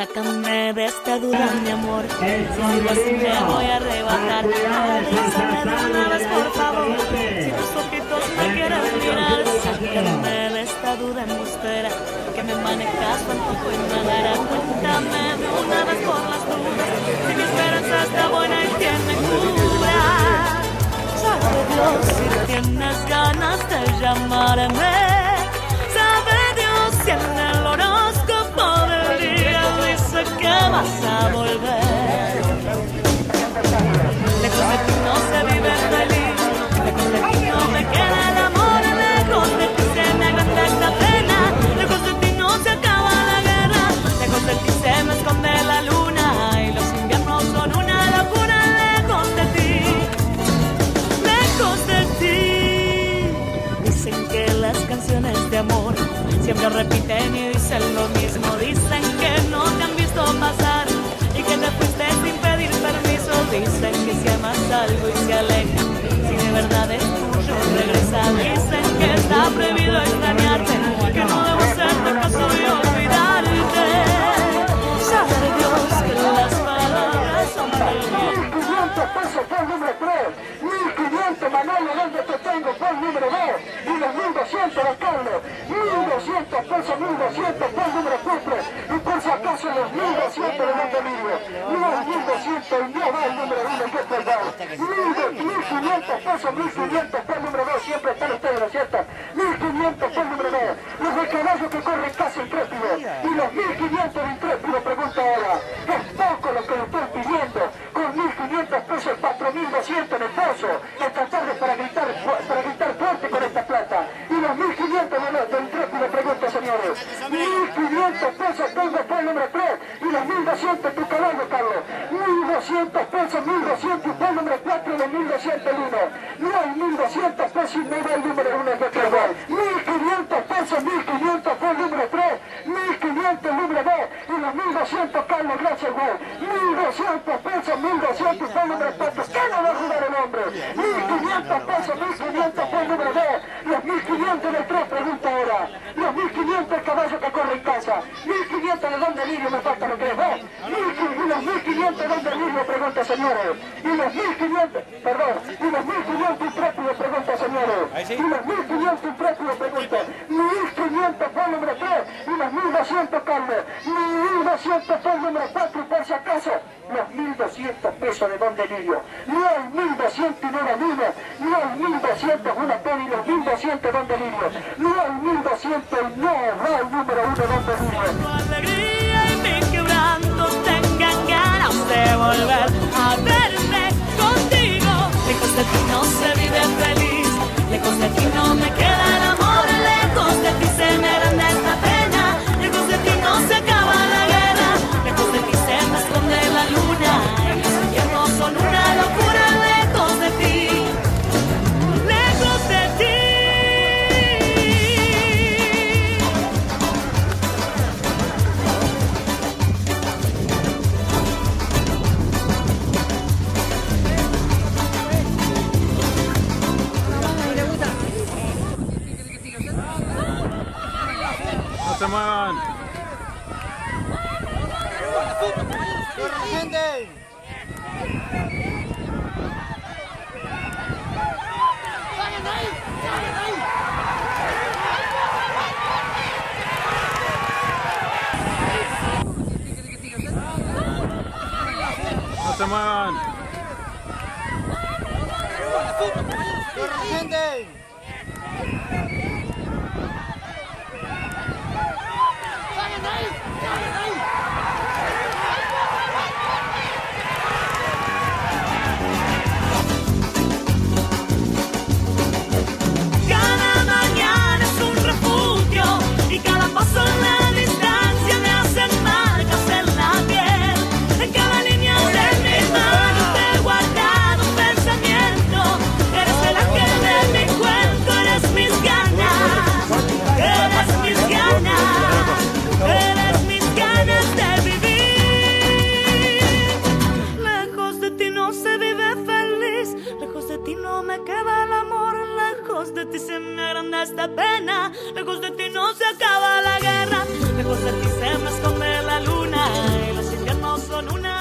Sácame de esta duda, mi amor. Si sigo así me voy a arrebatar. Avísame de una vez, por favor. Si tus ojitos me quieren mirar, sácame de esta duda embustera. Que me manejas con tu manera. Cuéntame de una vez por las dudas. Si mi esperanza está buena y tiene cura. Sabe Dios si tienes ganas de llamarme. Siempre repiten y dicen lo mismo. Dicen que no te han visto pasar y que te fuiste sin pedir permiso. Dicen que si amas algo y se aleja, si de verdad es tuyo, regresa. Dicen que está prohibido extrañarte, no va el número 1 que es el 2, 1500 pesos, 1500 por número 2, siempre están ustedes, ¿no es cierto? 1500 por número 2, los de caballo que corren casi intrépido, y los 1500 de intrépido, pregunta ahora, es poco lo que le estoy pidiendo, con 1500 pesos, 4200 en el pozo, esta tarde para gritar, fu- para gritar fuerte con esta plata, y los 1500 de los de intrépido, pregunta señores, 1500 pesos tengo por el número 3, y los 1200 tu caballo, Carlos, 1200 pesos, 1200 y el número 4 y los 1200 el 1, no hay 1200 pesos y no va el número 1 de igual, 1500 pesos, 1500 por el número 3, 1500 el número 2, y los 1200 Carlos, gracias Juan, 1200 pesos, 1200 por el número 4, ¿qué no va a jugar el hombre? 1500 pesos, 1500 por el número 2, los 1500 del 3, pregunta ahora, los 1500 el caballo que corre en casa, 1500 de dónde lirio me falta lo que es vos, 1500 y los 1500 de dónde lirio, pregunta señores, y los 1500, perdón, y los 1500 intrépido, pregunta señores, y los 1500 intrépido, pregunta, 1500 por el número 3, y los 1200 Carlos, 1200 por el número 4, y por si acaso, los 1200 pesos de Don Delirio. No hay 1200 y no era uno, no hay 1200 una pena y los 1200 Don Delirio. No hay 1200 y no va el número uno Don Delirio. Muevan. No se muevan. ¡Corre, gente! termina esta pena. Lejos de ti no se acaba la guerra. Lejos de ti se me esconde la luna. Y los inviernos son una.